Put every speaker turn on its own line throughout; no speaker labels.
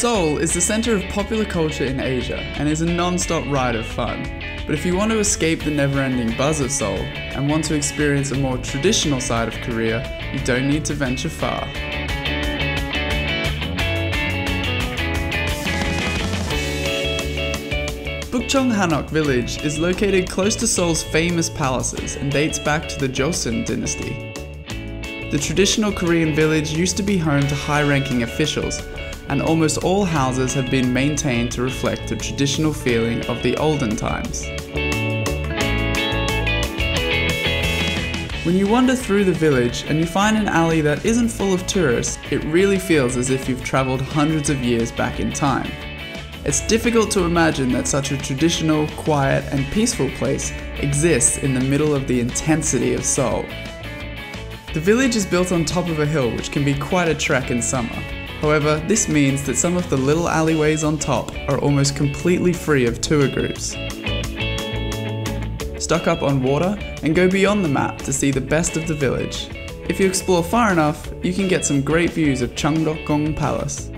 Seoul is the center of popular culture in Asia and is a non-stop ride of fun. But if you want to escape the never-ending buzz of Seoul and want to experience a more traditional side of Korea, you don't need to venture far. Bukchon Hanok village is located close to Seoul's famous palaces and dates back to the Joseon dynasty. The traditional Korean village used to be home to high-ranking officials, and almost all houses have been maintained to reflect the traditional feeling of the olden times. When you wander through the village and you find an alley that isn't full of tourists, it really feels as if you've travelled hundreds of years back in time. It's difficult to imagine that such a traditional, quiet, and peaceful place exists in the middle of the intensity of Seoul. The village is built on top of a hill, which can be quite a trek in summer. However, this means that some of the little alleyways on top are almost completely free of tour groups. Stock up on water and go beyond the map to see the best of the village. If you explore far enough, you can get some great views of Changdeokgung Palace.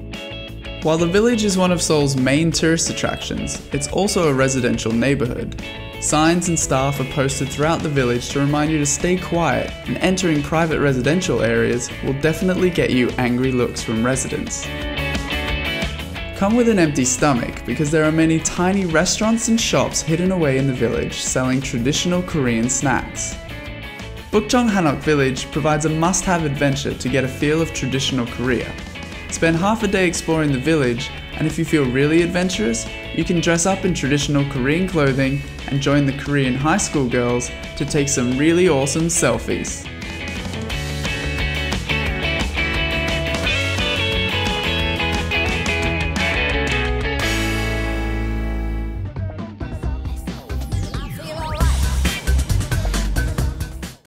While the village is one of Seoul's main tourist attractions, it's also a residential neighborhood. Signs and staff are posted throughout the village to remind you to stay quiet, and entering private residential areas will definitely get you angry looks from residents. Come with an empty stomach because there are many tiny restaurants and shops hidden away in the village selling traditional Korean snacks. Bukchon Hanok Village provides a must-have adventure to get a feel of traditional Korea, Spend half a day exploring the village, and if you feel really adventurous, you can dress up in traditional Korean clothing and join the Korean high school girls to take some really awesome selfies.